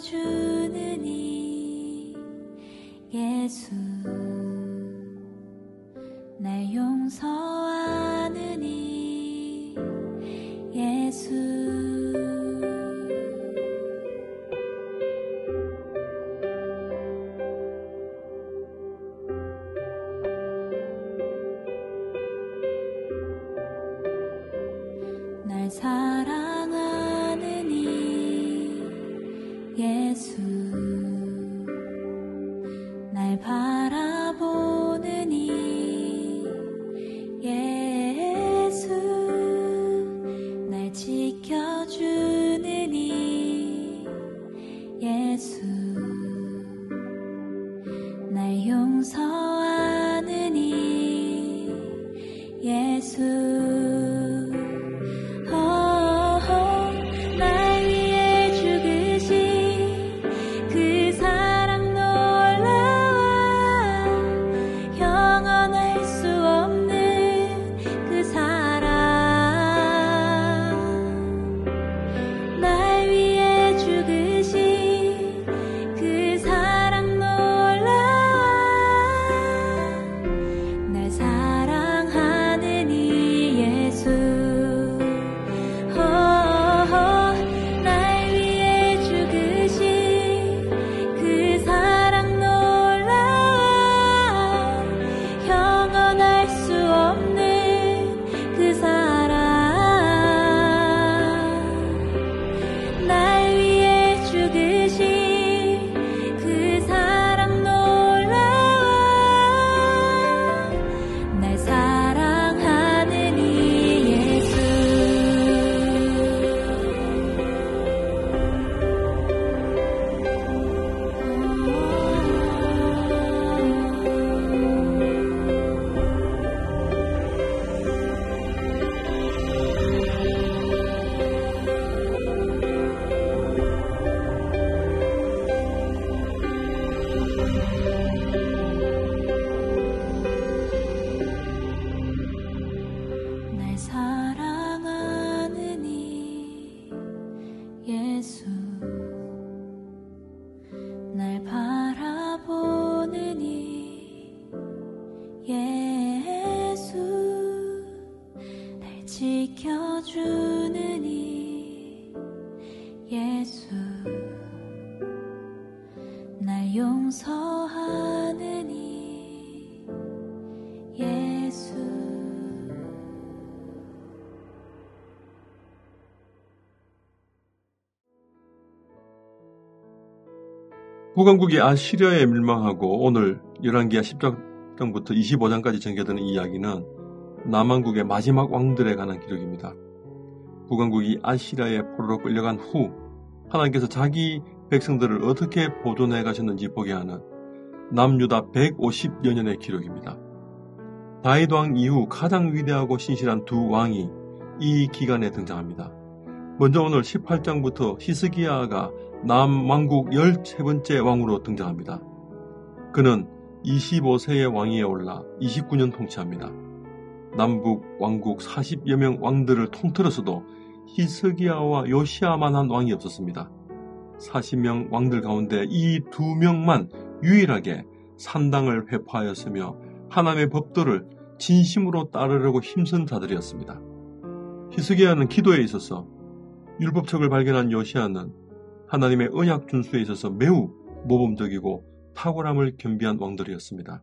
주는 이 주는 이 예수 날 용서하는 이 예수 후강국이 아시리아에 밀망하고 오늘 11기야 10장부터 25장까지 전개되는 이야기는 남한국의 마지막 왕들에 관한 기록입니다. 북왕국이 아시리아의 포로로 끌려간 후 하나님께서 자기 백성들을 어떻게 보존해 가셨는지 보게 하는 남유다 150여 년의 기록입니다. 다윗 왕 이후 가장 위대하고 신실한 두 왕이 이 기간에 등장합니다. 먼저 오늘 18장부터 히스기야가 남왕국 13번째 왕으로 등장합니다. 그는 25세의 왕위에 올라 29년 통치합니다. 남북 왕국 40여 명 왕들을 통틀어서도 히스기야와 요시아만한 왕이 없었습니다. 40명 왕들 가운데 이 두 명만 유일하게 산당을 회파하였으며 하나님의 법도를 진심으로 따르려고 힘쓴 자들이었습니다. 히스기야는 기도에 있어서 율법책을 발견한 요시아는 하나님의 언약 준수에 있어서 매우 모범적이고 탁월함을 겸비한 왕들이었습니다.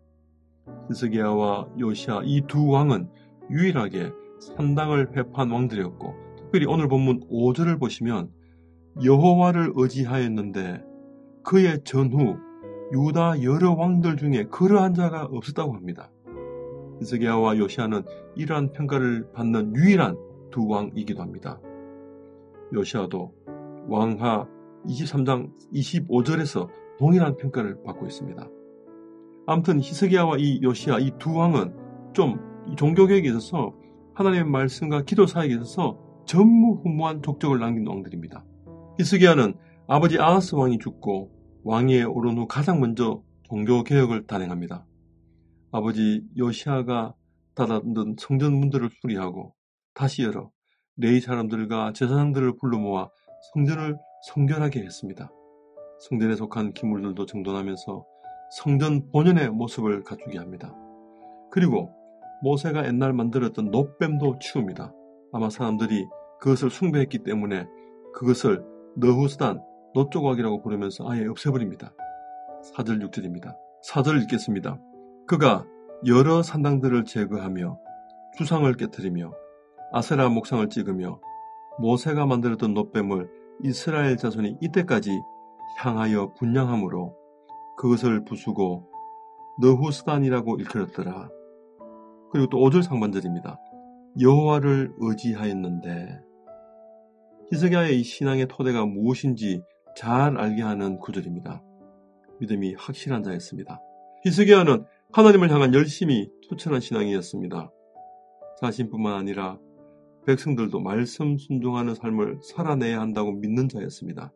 히스기야와 요시아 이 두 왕은 유일하게 산당을 회파한 왕들이었고 특별히 오늘 본문 5절을 보시면 여호와를 의지하였는데 그의 전후 유다 여러 왕들 중에 그러한 자가 없었다고 합니다. 히스기야와 요시아는 이러한 평가를 받는 유일한 두 왕이기도 합니다. 요시아도 왕하 23장 25절에서 동일한 평가를 받고 있습니다. 아무튼 히스기야와 이 요시아 이 두 왕은 좀 종교개혁에 있어서 하나님의 말씀과 기도 사역에 있어서 전무후무한 족적을 남긴 왕들입니다. 히스기야는 아버지 아하스 왕이 죽고 왕위에 오른 후 가장 먼저 종교개혁을 단행합니다. 아버지 요시아가 닫았던 성전 문들을 수리하고 다시 열어 레이 사람들과 제사장들을 불러 모아 성전을 성결하게 했습니다. 성전에 속한 기물들도 정돈하면서 성전 본연의 모습을 갖추게 합니다. 그리고 모세가 옛날 만들었던 노뱀도 치웁니다. 아마 사람들이 그것을 숭배했기 때문에 그것을 너후스단, 노조각이라고 부르면서 아예 없애버립니다. 4절 6절입니다. 4절 읽겠습니다. 그가 여러 산당들을 제거하며 주상을 깨뜨리며 아세라 목상을 찍으며 모세가 만들었던 노뱀을 이스라엘 자손이 이때까지 향하여 분양함으로 그것을 부수고 너후스단이라고 일컬었더라. 그리고 또 5절 상반절입니다. 여호와를 의지하였는데 히스기야의 이 신앙의 토대가 무엇인지 잘 알게 하는 구절입니다. 믿음이 확실한 자였습니다. 히스기야는 하나님을 향한 열심히 투철한 신앙이었습니다. 자신뿐만 아니라 백성들도 말씀 순종하는 삶을 살아내야 한다고 믿는 자였습니다.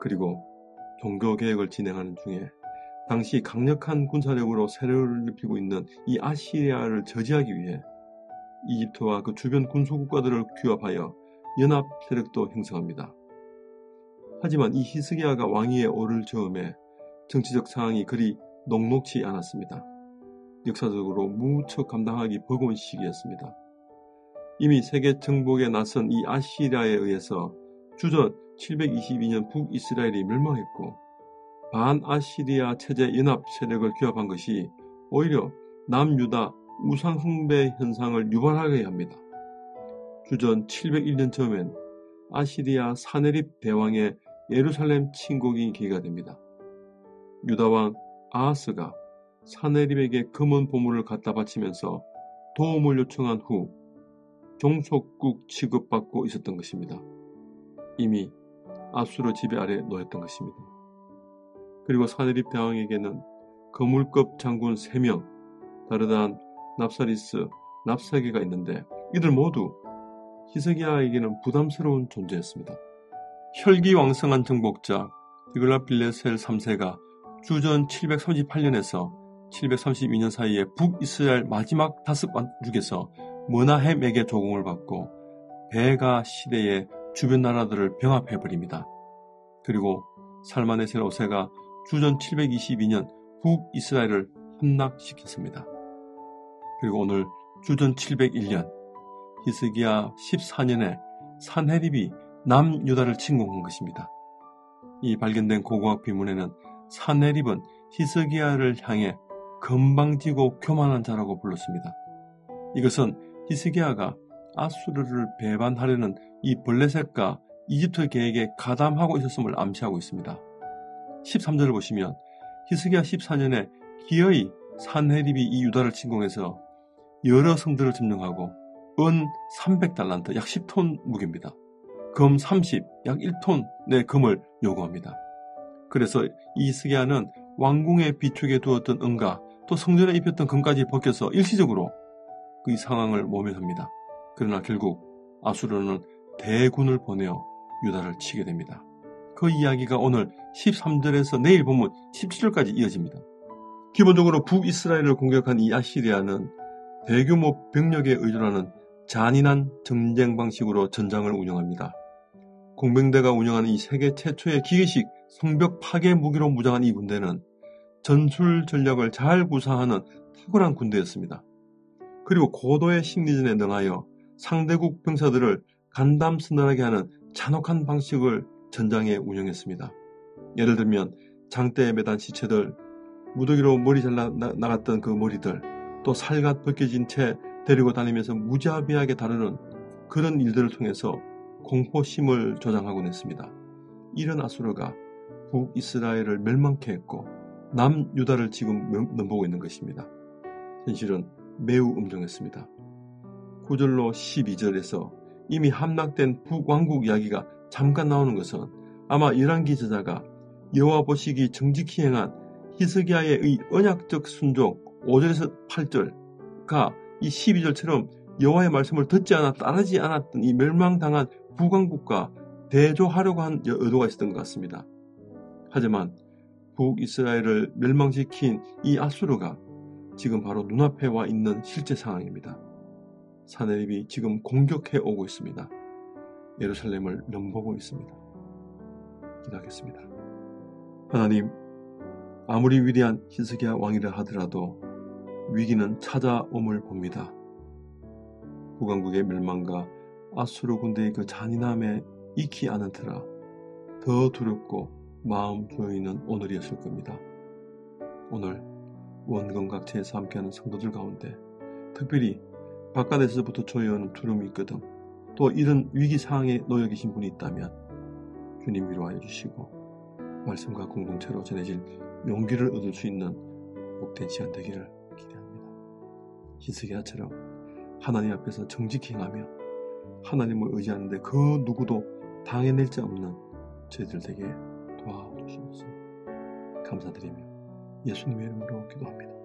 그리고 종교 계획을 진행하는 중에 당시 강력한 군사력으로 세력을 넓히고 있는 이 아시리아를 저지하기 위해 이집트와 그 주변 군소국가들을 규합하여 연합 세력도 형성합니다. 하지만 이 히스기야가 왕위에 오를 즈음에 정치적 상황이 그리 녹록치 않았습니다. 역사적으로 무척 감당하기 버거운 시기였습니다. 이미 세계 정복에 나선 이 아시리아에 의해서 주전 722년 북이스라엘이 멸망했고 반아시리아 체제 연합 세력을 규합한 것이 오히려 남유다 우상 숭배 현상을 유발하게 합니다. 주전 701년 즈음엔 아시리아 사네립 대왕의 예루살렘 침공이 계기가 됩니다. 유다왕 아하스가 사네립에게 금은 보물을 갖다 바치면서 도움을 요청한 후 종속국 취급받고 있었던 것입니다. 이미 아수르 지배 아래 놓였던 것입니다. 그리고 사네립 대왕에게는 거물급 장군 3명, 다르단, 납사리스, 납사계가 있는데 이들 모두 히스기야에게는 부담스러운 존재였습니다. 혈기왕성한 정복자 디글라빌레셀 3세가 주전 738년에서 732년 사이에 북이스라엘 마지막 다섯 왕국에서 머나햄에게 조공을 받고 베가 시대의 주변 나라들을 병합해버립니다. 그리고 살마네셀 5세가 주전 722년 북이스라엘을 함락시켰습니다. 그리고 오늘 주전 701년 히스기야 14년에 산헤립이 남유다를 침공한 것입니다. 이 발견된 고고학 비문에는 산헤립은 히스기야를 향해 건방지고 교만한 자라고 불렀습니다. 이것은 히스기야가 아수르를 배반하려는 이 블레셋과 이집트 계획에 가담하고 있었음을 암시하고 있습니다. 13절을 보시면 히스기야 14년에 기어이 산헤립이 이 유다를 침공해서 여러 성들을 점령하고 은 300달란트 약 10톤 무게입니다. 금 30, 약 1톤의 금을 요구합니다. 그래서 이 스기야는 왕궁의 비축에 두었던 은과 또 성전에 입혔던 금까지 벗겨서 일시적으로 그 상황을 모면합니다. 그러나 결국 아수르는 대군을 보내어 유다를 치게 됩니다. 그 이야기가 오늘 13절에서 내일 보면 17절까지 이어집니다. 기본적으로 북이스라엘을 공격한 이 아시리아는 대규모 병력에 의존하는 잔인한 전쟁 방식으로 전장을 운영합니다. 공병대가 운영하는 이 세계 최초의 기계식 성벽 파괴 무기로 무장한 이 군대는 전술 전략을 잘 구사하는 탁월한 군대였습니다. 그리고 고도의 심리전에 능하여 상대국 병사들을 간담스널하게 하는 잔혹한 방식을 전장에 운영했습니다. 예를 들면 장대에 매단 시체들, 무더기로 머리 잘라 나갔던 그 머리들, 또 살갓 벗겨진 채 데리고 다니면서 무자비하게 다루는 그런 일들을 통해서 공포심을 조장하곤 했습니다. 이런 아수르가 북이스라엘을 멸망케 했고 남유다를 지금 넘보고 있는 것입니다. 현실은 매우 엄정했습니다. 9절로 12절에서 이미 함락된 북왕국 이야기가 잠깐 나오는 것은 아마 이란기 저자가 여호와 보시기 정직히 행한 히스기야의 언약적 순종 5절에서 8절과 이 12절처럼 여호와의 말씀을 듣지 않아 따르지 않았던 이 멸망당한 북왕국과 대조하려고 한 의도가 있었던 것 같습니다. 하지만 북이스라엘을 멸망시킨 이 아수르가 지금 바로 눈앞에 와 있는 실제 상황입니다. 사내립이 지금 공격해 오고 있습니다. 예루살렘을 넘보고 있습니다. 기도하겠습니다. 하나님, 아무리 위대한 히스기야 왕이라 하더라도 위기는 찾아옴을 봅니다. 국왕국의 멸망과 아수르 군대의 그 잔인함에 익히 아는 터라 더 두렵고 마음 조이는 오늘이었을 겁니다. 오늘 원건각체에서 함께하는 성도들 가운데 특별히 바깥에서부터 조여오는 두려움이 있거든 또 이런 위기 상황에 놓여 계신 분이 있다면 주님 위로하여 주시고 말씀과 공동체로 전해질 용기를 얻을 수 있는 복된 시간 되기를 기대합니다. 히스기야처럼 하나님 앞에서 정직히 행하며 하나님을 의지하는데 그 누구도 당해낼 자 없는 저희들 되게 도와주시옵소서 감사드리며 예수님의 이름으로 기도합니다.